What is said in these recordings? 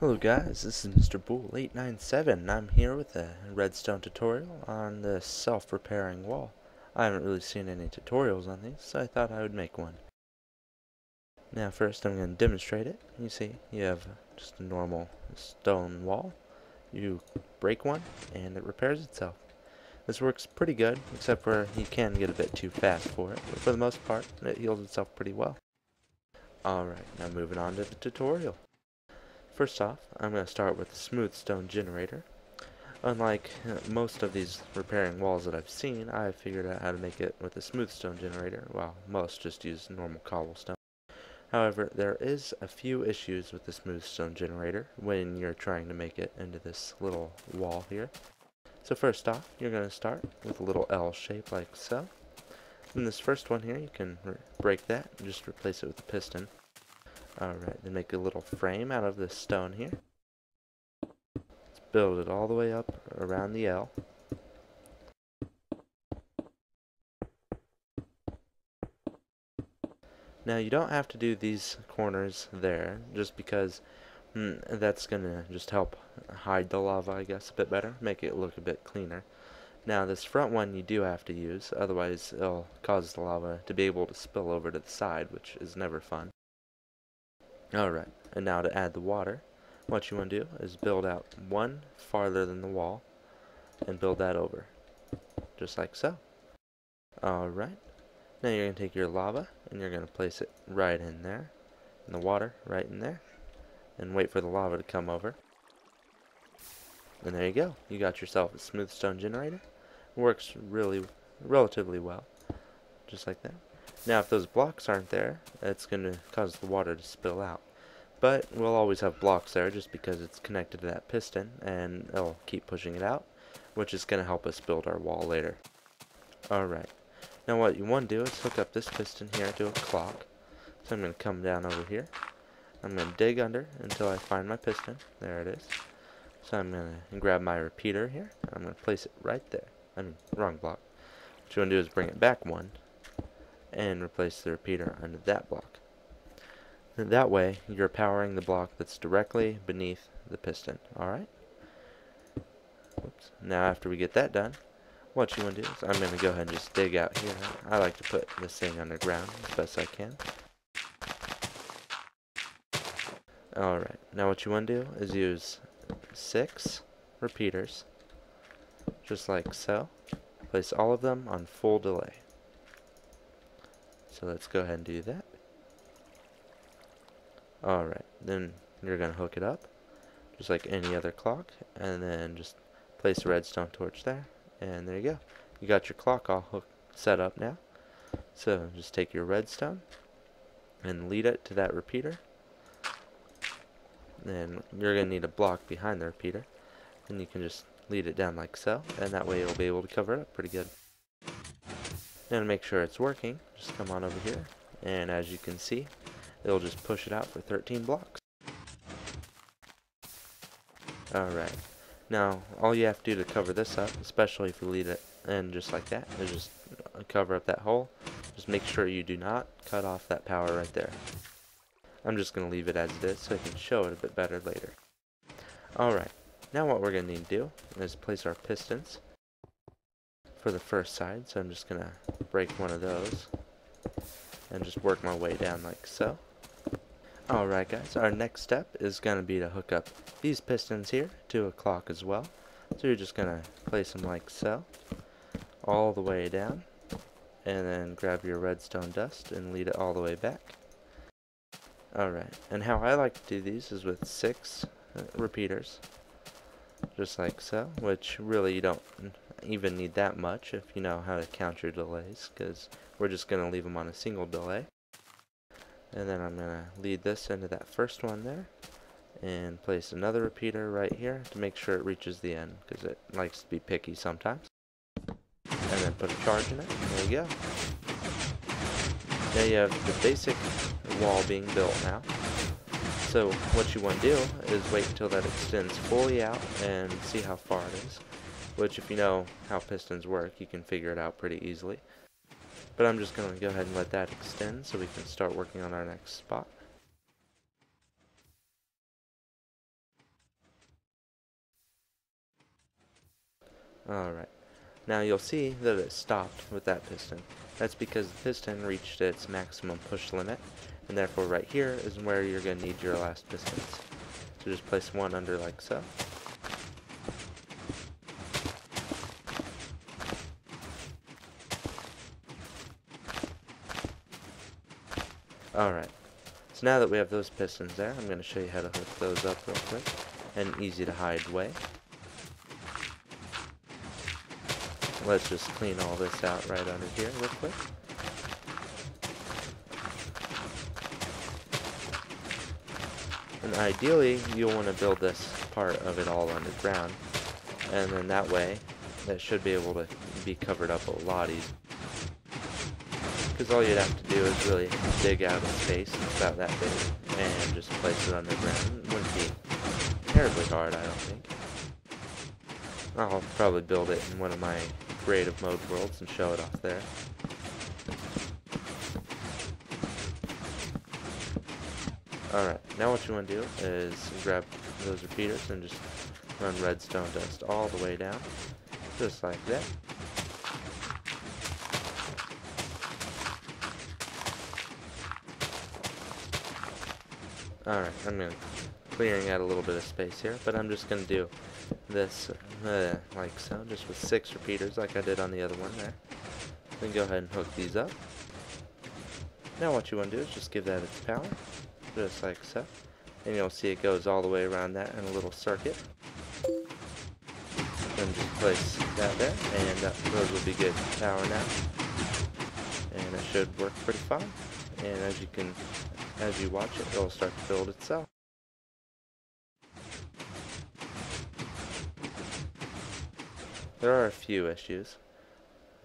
Hello guys, this is Mr. Bull897 and I'm here with a redstone tutorial on the self-repairing wall. I haven't really seen any tutorials on these, so I thought I would make one. Now first I'm going to demonstrate it. You see, you have just a normal stone wall. You break one and it repairs itself. This works pretty good, except for you can get a bit too fast for it, but for the most part it heals itself pretty well. Alright, now moving on to the tutorial. First off, I'm going to start with the smooth stone generator. Unlike uh, most of these repairing walls that I've seen, I've figured out how to make it with a smooth stone generator, while most just use normal cobblestone. However, there is a few issues with the smooth stone generator when you're trying to make it into this little wall here. So first off, you're going to start with a little L shape like so. In this first one here, you can break that and just replace it with a piston. Alright, then make a little frame out of this stone here. Let's build it all the way up around the L. Now you don't have to do these corners there, just because mm, that's going to just help hide the lava, I guess, a bit better, make it look a bit cleaner. Now this front one you do have to use, otherwise it'll cause the lava to be able to spill over to the side, which is never fun. Alright, and now to add the water, what you want to do is build out one farther than the wall, and build that over, just like so. Alright, now you're going to take your lava, and you're going to place it right in there, and the water right in there, and wait for the lava to come over. And there you go, you got yourself a smooth stone generator. Works really, relatively well, just like that. Now, if those blocks aren't there, it's going to cause the water to spill out. But we'll always have blocks there just because it's connected to that piston, and it'll keep pushing it out, which is going to help us build our wall later. Alright, now what you want to do is hook up this piston here to a clock. So I'm going to come down over here. I'm going to dig under until I find my piston. There it is. So I'm going to grab my repeater here. I'm going to place it right there. I mean, wrong block. What you want to do is bring it back one and replace the repeater under that block. That way, you're powering the block that's directly beneath the piston. Alright? Now, after we get that done, what you want to do is, I'm going to go ahead and just dig out here. I like to put this thing underground as best I can. Alright, now what you want to do is use six repeaters, just like so. Place all of them on full delay. So let's go ahead and do that. Alright, then you're going to hook it up, just like any other clock, and then just place a redstone torch there, and there you go. You got your clock all hooked, set up now. So just take your redstone and lead it to that repeater. And you're going to need a block behind the repeater. And you can just lead it down like so, and that way you'll be able to cover it up pretty good. To make sure it's working, just come on over here, and as you can see, it'll just push it out for 13 blocks. Alright, now all you have to do to cover this up, especially if you leave it in just like that, is just cover up that hole. Just make sure you do not cut off that power right there. I'm just going to leave it as it is so I can show it a bit better later. Alright, now what we're going to need to do is place our pistons for the first side. So I'm just going to break one of those and just work my way down like so. Alright guys, our next step is going to be to hook up these pistons here to a clock as well. So you're just going to place them like so, all the way down, and then grab your redstone dust and lead it all the way back. Alright, and how I like to do these is with six uh, repeaters, just like so, which really you don't even need that much if you know how to count your delays because we're just going to leave them on a single delay. And then I'm going to lead this into that first one there and place another repeater right here to make sure it reaches the end because it likes to be picky sometimes. And then put a charge in it. There you go. Now you have the basic wall being built now. So what you want to do is wait until that extends fully out and see how far it is which if you know how pistons work, you can figure it out pretty easily. But I'm just going to go ahead and let that extend so we can start working on our next spot. Alright. Now you'll see that it stopped with that piston. That's because the piston reached its maximum push limit, and therefore right here is where you're going to need your last pistons. So just place one under like so, Alright, so now that we have those pistons there, I'm going to show you how to hook those up real quick, an easy to hide way. Let's just clean all this out right under here real quick. And ideally, you'll want to build this part of it all underground. And then that way, it should be able to be covered up a lot easier. Because all you'd have to do is really dig out a space about that big and just place it underground. It wouldn't be terribly hard, I don't think. I'll probably build it in one of my creative mode worlds and show it off there. Alright, now what you want to do is grab those repeaters and just run redstone dust all the way down, just like that. Alright, I'm to clearing out a little bit of space here, but I'm just to do this uh, like so, just with six repeaters like I did on the other one there. Then go ahead and hook these up. Now what you want to do is just give that its power just like so. And you'll see it goes all the way around that in a little circuit. Then just place that there, and that those will be good power now. And it should work pretty fine. And as you can, as you watch it, it'll start to build itself. There are a few issues,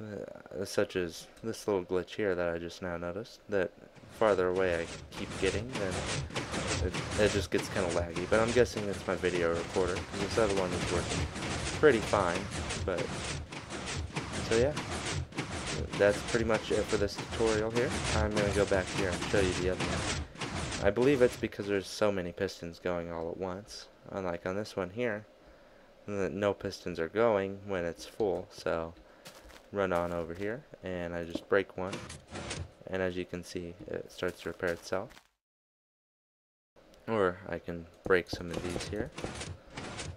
uh, such as this little glitch here that I just now noticed, that farther away I keep getting, then it, it just gets kind of laggy. But I'm guessing it's my video recorder, because this other one is working pretty fine. But, so yeah, that's pretty much it for this tutorial here. I'm going to go back here and show you the other one. I believe it's because there's so many pistons going all at once. Unlike on this one here, no pistons are going when it's full, so run on over here, and I just break one, and as you can see it starts to repair itself or I can break some of these here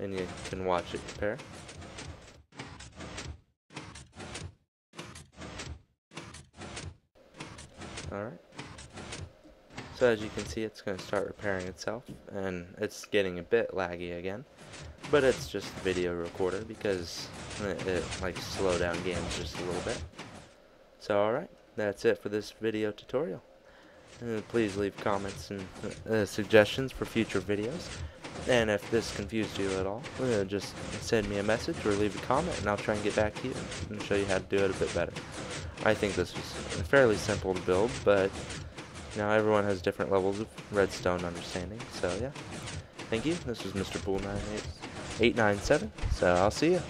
and you can watch it repair alright so as you can see it's going to start repairing itself and it's getting a bit laggy again but it's just video recorder because it, it like slow down games just a little bit so alright that's it for this video tutorial. Uh, please leave comments and uh, suggestions for future videos. And if this confused you at all, uh, just send me a message or leave a comment and I'll try and get back to you and show you how to do it a bit better. I think this was fairly simple to build, but know, everyone has different levels of redstone understanding. So yeah, thank you. This was Mr. Bull 897 so I'll see you.